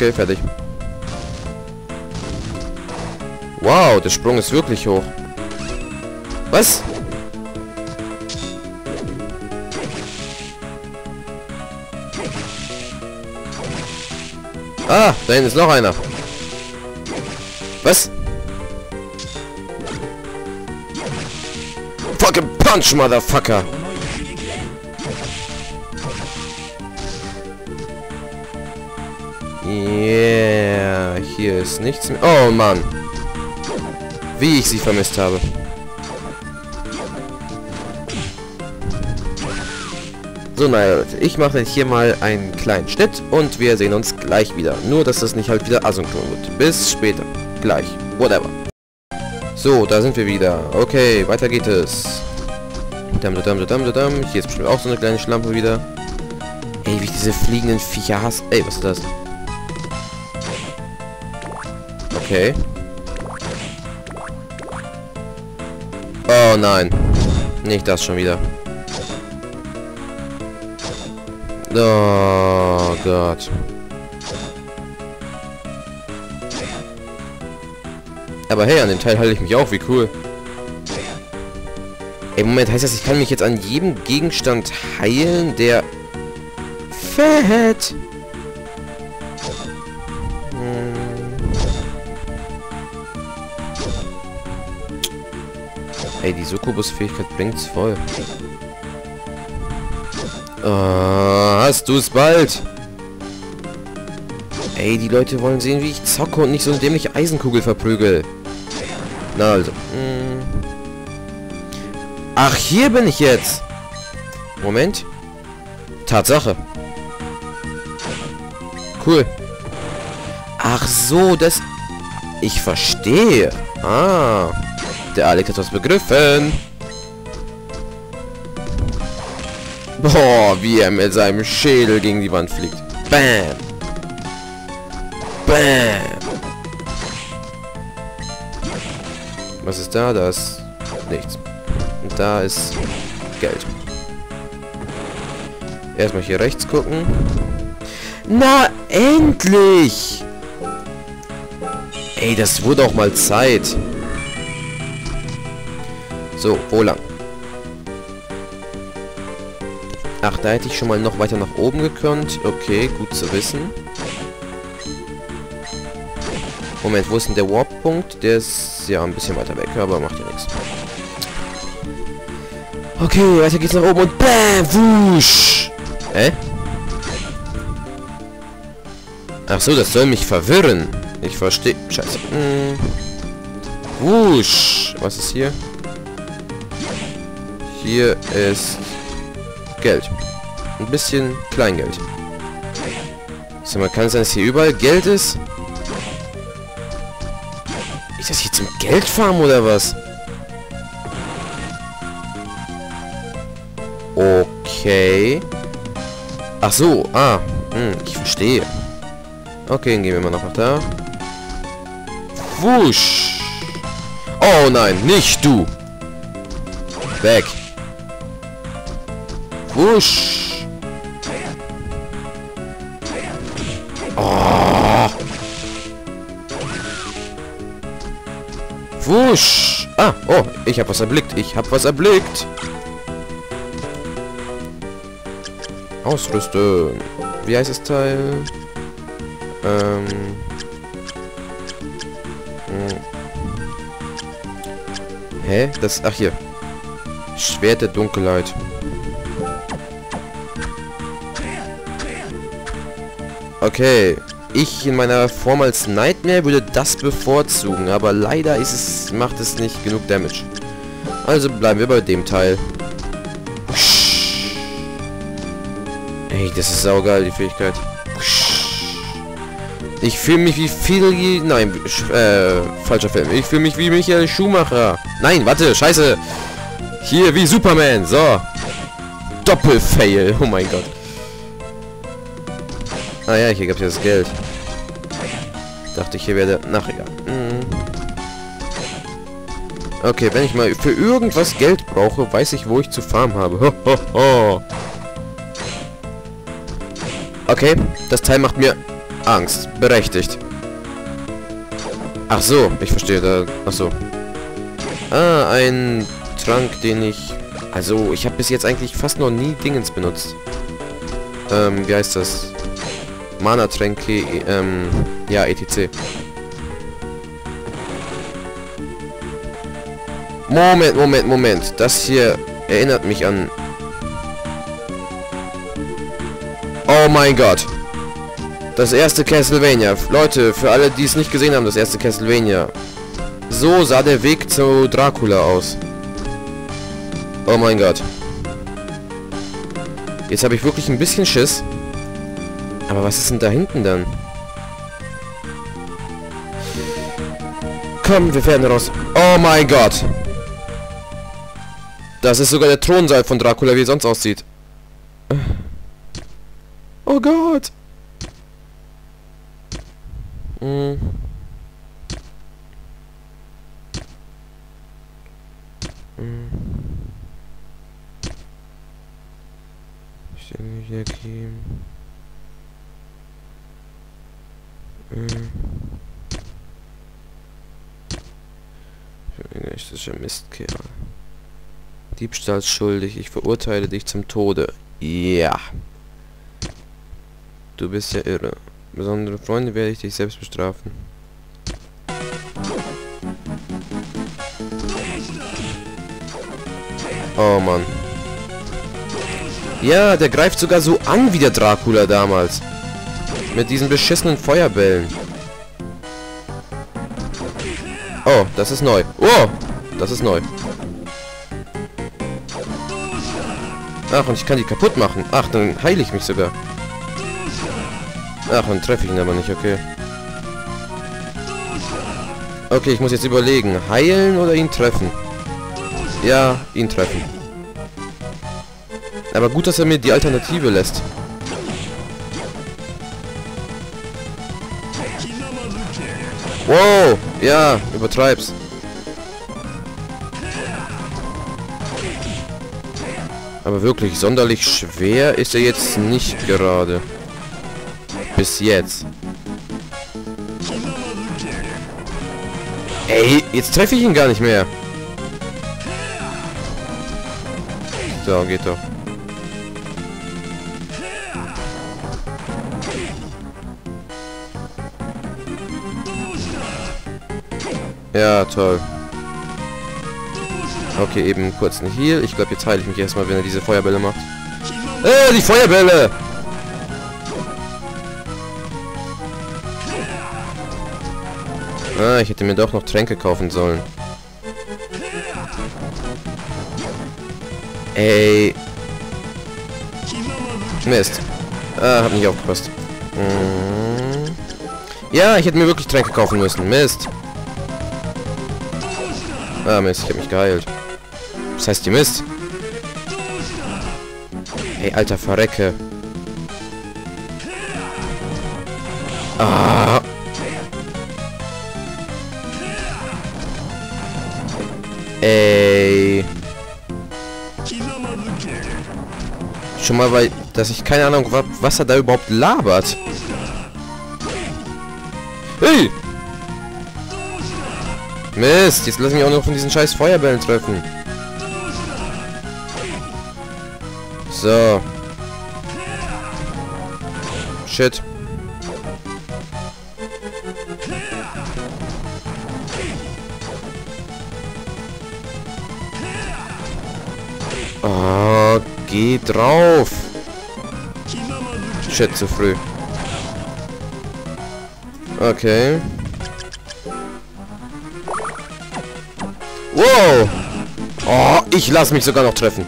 Okay, fertig. Wow, der Sprung ist wirklich hoch. Was? Ah, da hinten ist noch einer. Was? Fucking punch, motherfucker. Yeah, hier ist nichts mehr. Oh Mann. Wie ich sie vermisst habe. So, naja, Leute, ich mache hier mal einen kleinen Schnitt und wir sehen uns gleich wieder. Nur, dass das nicht halt wieder asynchron wird. Bis später. Gleich. Whatever. So, da sind wir wieder. Okay, weiter geht es. Dam, dam, dam, dam, Hier ist bestimmt auch so eine kleine Schlampe wieder. Ey, wie ich diese fliegenden Viecher hasse. Ey, was ist das? Okay. Oh nein. Nicht das schon wieder. Oh Gott. Aber hey, an dem Teil halte ich mich auch, wie cool. Ey, Moment, heißt das, ich kann mich jetzt an jedem Gegenstand heilen, der... Fett! Ey, die Sukubus-Fähigkeit bringt's voll. Oh, hast du es bald? Ey, die Leute wollen sehen, wie ich zocke und nicht so eine dämliche Eisenkugel verprügel. Na also. Hm. Ach, hier bin ich jetzt. Moment. Tatsache. Cool. Ach so, das... Ich verstehe. Ah. Der Alex hat was begriffen. Boah, wie er mit seinem Schädel gegen die Wand fliegt. Bam. Bam. Was ist da? Da ist nichts. Und da ist Geld. Erstmal hier rechts gucken. Na, endlich! Ey, das wurde auch mal Zeit. So, wo lang? Ach, da hätte ich schon mal noch weiter nach oben gekonnt. Okay, gut zu wissen. Moment, wo ist denn der Warp-Punkt? Der ist ja ein bisschen weiter weg, aber macht ja nichts. Okay, weiter geht's nach oben und BAM! Wusch! Hä? Ach so, das soll mich verwirren. Ich verstehe. Scheiße. Hm. Wusch! Was ist hier? Hier ist Geld. Ein bisschen Kleingeld. So, man kann es sein, dass hier überall Geld ist. Ist das hier zum Geldfarm oder was? Okay. Ach so, ah. Hm, ich verstehe. Okay, dann gehen wir mal noch nach da. Wusch. Oh nein, nicht du. Weg. Wusch. Oh. Wusch. Ah, oh, ich habe was erblickt. Ich habe was erblickt. Ausrüsten. Wie heißt das Teil? Ähm. Hm. Hä? Das. Ach hier. Schwert der Dunkelheit. Okay. Ich in meiner Form als Nightmare würde das bevorzugen, aber leider ist es, macht es nicht genug Damage. Also bleiben wir bei dem Teil. Ey, das ist saugeil, die Fähigkeit. Ich fühle mich wie viel... Nein, äh, falscher Film. Ich fühle mich wie Michael Schumacher. Nein, warte, scheiße. Hier, wie Superman. So. Doppelfail. Oh mein Gott. Ah ja, hier gab es ja das Geld. Dachte ich, hier wäre der... Nach, egal. Hm. Okay, wenn ich mal für irgendwas Geld brauche, weiß ich, wo ich zu farmen habe. Ho, ho, ho. Okay, das Teil macht mir Angst. Berechtigt. Ach so, ich verstehe. Da, ach so. Ah, ein Trank, den ich... Also, ich habe bis jetzt eigentlich fast noch nie Dingens benutzt. Ähm, wie heißt das? Mana-Tränke, ähm, ja, etc. Moment, Moment, Moment. Das hier erinnert mich an... Oh mein Gott. Das erste Castlevania. Leute, für alle, die es nicht gesehen haben, das erste Castlevania. So sah der Weg zu Dracula aus. Oh mein Gott. Jetzt habe ich wirklich ein bisschen Schiss. Aber was ist denn da hinten dann? Komm, wir werden raus. Oh mein Gott. Das ist sogar der Thronsaal von Dracula, wie er sonst aussieht. Oh Gott. Hm. Hm. Ich denke. Ich bin ein Mistkerl. Diebstahlsschuldig. Ich verurteile dich zum Tode. Ja. Du bist ja irre. Besondere Freunde werde ich dich selbst bestrafen. Oh Mann. Ja, der greift sogar so an wie der Dracula damals. Mit diesen beschissenen Feuerbällen. Oh, das ist neu. Oh, das ist neu. Ach, und ich kann die kaputt machen. Ach, dann heile ich mich sogar. Ach, dann treffe ich ihn aber nicht, okay. Okay, ich muss jetzt überlegen. Heilen oder ihn treffen? Ja, ihn treffen. Aber gut, dass er mir die Alternative lässt. Wow, ja, übertreib's. Aber wirklich, sonderlich schwer ist er jetzt nicht gerade. Bis jetzt. Ey, jetzt treffe ich ihn gar nicht mehr. So, geht doch. Ja, toll. Okay, eben kurz ein Heal. Ich glaube, jetzt heile ich mich erstmal, wenn er diese Feuerbälle macht. Äh, die Feuerbälle! Ah, ich hätte mir doch noch Tränke kaufen sollen. Ey. Mist. Ah, hab nicht aufgepasst. Hm. Ja, ich hätte mir wirklich Tränke kaufen müssen. Mist. Ah, Mist, ich hab mich geheilt. Was heißt die Mist? Ey, alter Verrecke. Ah. Ey. Schon mal, weil, dass ich keine Ahnung, was er da überhaupt labert. Mist, jetzt lass mich auch noch von diesen scheiß Feuerbällen treffen. So. Shit. Oh, geh drauf. Shit, zu früh. Okay. Wow. Oh, ich lasse mich sogar noch treffen.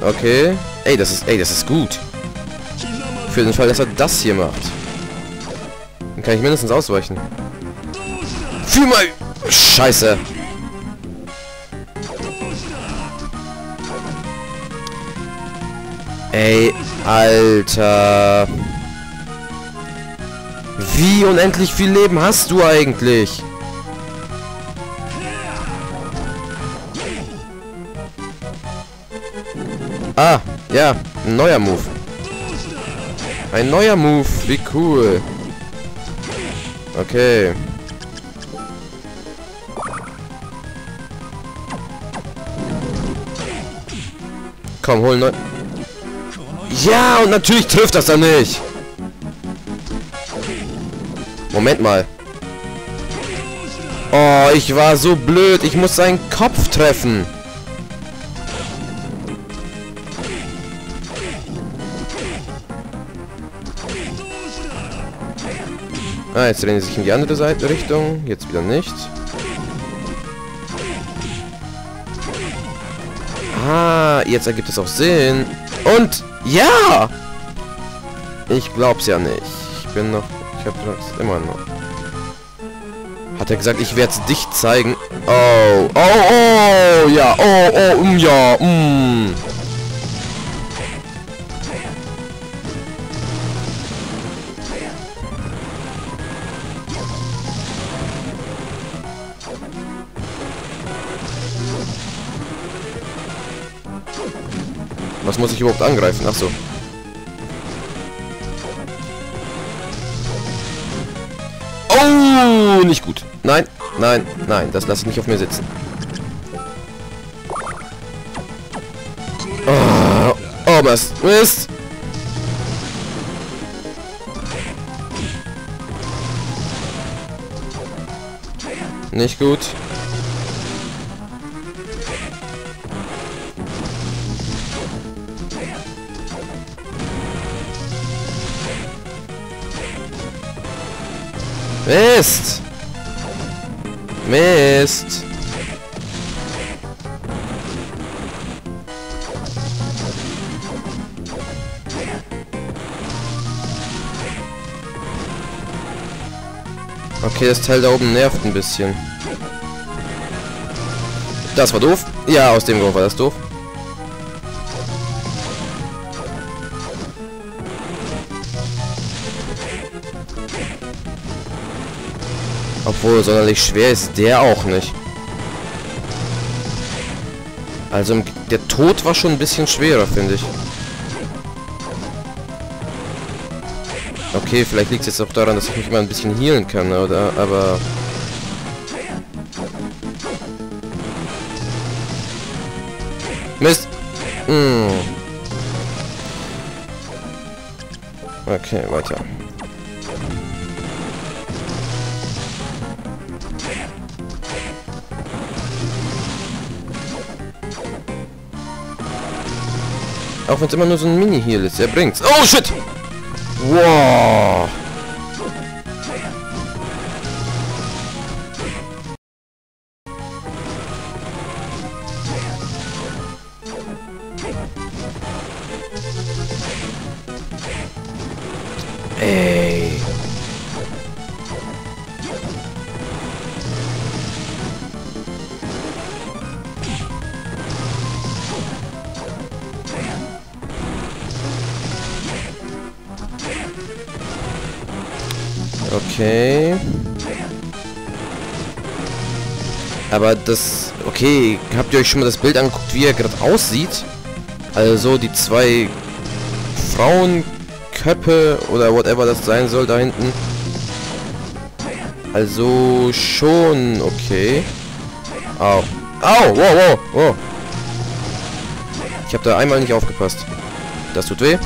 Okay. Ey, das ist, ey, das ist gut. Für den Fall, dass er das hier macht. Dann kann ich mindestens ausweichen. Für mal... Scheiße. Ey, Alter. Wie unendlich viel Leben hast du eigentlich? Ah, ja, ein neuer Move. Ein neuer Move. Wie cool. Okay. Komm, hol neu. Ja, und natürlich trifft das dann nicht. Moment mal. Oh, ich war so blöd. Ich muss seinen Kopf treffen. Ah, jetzt drehen sie sich in die andere Seite Richtung. Jetzt wieder nicht. Ah, jetzt ergibt es auch Sinn. Und ja! Ich glaub's ja nicht. Ich bin noch... Ich hab das immer noch. Hat er gesagt, ich werde es dich zeigen. Oh, oh, oh, ja, oh, oh, um, ja, mm. Was muss ich überhaupt angreifen? Ach so. Nicht gut. Nein, nein, nein, das lasse ich nicht auf mir sitzen. Oh, oh Mist, Mist. Nicht gut. Mist! Mist! Okay, das Teil da oben nervt ein bisschen. Das war doof. Ja, aus dem Grund war das doof. Obwohl, sonderlich schwer ist der auch nicht. Also der Tod war schon ein bisschen schwerer, finde ich. Okay, vielleicht liegt es jetzt auch daran, dass ich mich mal ein bisschen healen kann, oder? Aber... Mist! Hm. Okay, weiter. Auch wenn es immer nur so ein Mini-Heal ist, er bringt's. Oh, shit! Wow! Ey. Okay. Aber das... Okay, habt ihr euch schon mal das Bild angeguckt, wie er gerade aussieht? Also die zwei Frauenköpfe oder whatever das sein soll da hinten. Also schon okay. Au. Au, wow, wow, wow. Ich habe da einmal nicht aufgepasst. Das tut weh.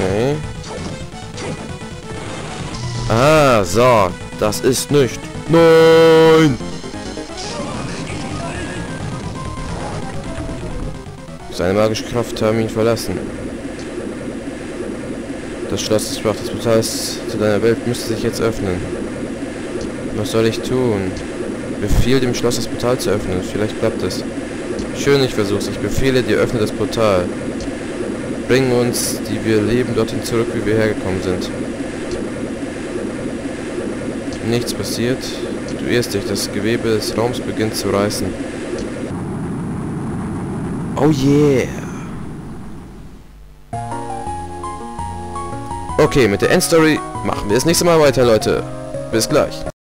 Okay. Ah, so. Das ist nicht. Nein! Seine magische Kraft haben ihn verlassen. Das Schloss des Sprach des Portals zu deiner Welt müsste sich jetzt öffnen. Was soll ich tun? Befehl dem Schloss das Portal zu öffnen. Vielleicht klappt es. Schön, ich versuch's. Ich befehle dir, öffne das Portal bringen uns, die wir leben, dorthin zurück, wie wir hergekommen sind. Nichts passiert. Du irrst dich, das Gewebe des Raums beginnt zu reißen. Oh yeah! Okay, mit der Endstory machen wir das nächste Mal weiter, Leute. Bis gleich.